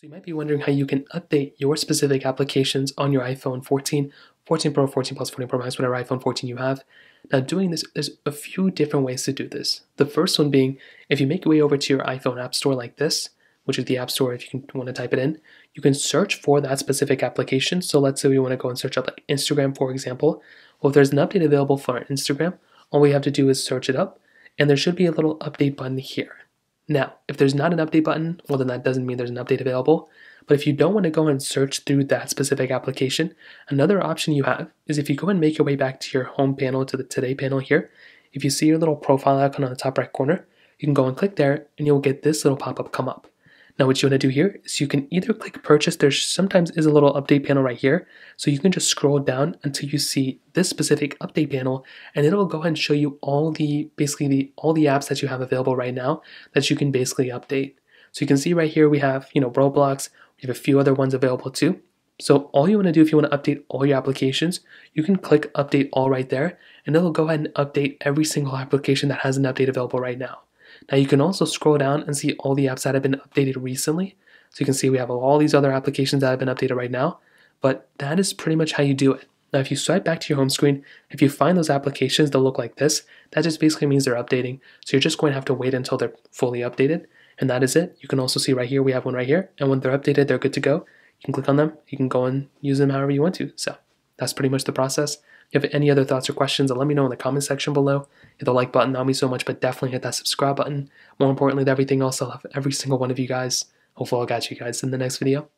So you might be wondering how you can update your specific applications on your iPhone 14, 14 Pro, 14 Plus, 14 Pro Max, whatever iPhone 14 you have. Now doing this, there's a few different ways to do this. The first one being, if you make your way over to your iPhone App Store like this, which is the App Store if you want to type it in, you can search for that specific application. So let's say we want to go and search up like Instagram, for example. Well, if there's an update available for Instagram, all we have to do is search it up, and there should be a little update button here. Now, if there's not an update button, well, then that doesn't mean there's an update available. But if you don't want to go and search through that specific application, another option you have is if you go and make your way back to your home panel, to the Today panel here, if you see your little profile icon on the top right corner, you can go and click there and you'll get this little pop up come up. Now what you want to do here is you can either click purchase, there sometimes is a little update panel right here, so you can just scroll down until you see this specific update panel and it'll go ahead and show you all the, basically the, all the apps that you have available right now that you can basically update. So you can see right here we have, you know, Roblox, we have a few other ones available too. So all you want to do if you want to update all your applications, you can click update all right there and it'll go ahead and update every single application that has an update available right now. Now you can also scroll down and see all the apps that have been updated recently. So you can see we have all these other applications that have been updated right now, but that is pretty much how you do it. Now if you swipe back to your home screen, if you find those applications that look like this, that just basically means they're updating. So you're just going to have to wait until they're fully updated. And that is it. You can also see right here, we have one right here. And when they're updated, they're good to go. You can click on them. You can go and use them however you want to. So that's pretty much the process you have any other thoughts or questions, let me know in the comment section below. Hit the like button, that me so much, but definitely hit that subscribe button. More importantly than everything else, I love every single one of you guys. Hopefully I'll catch you guys in the next video.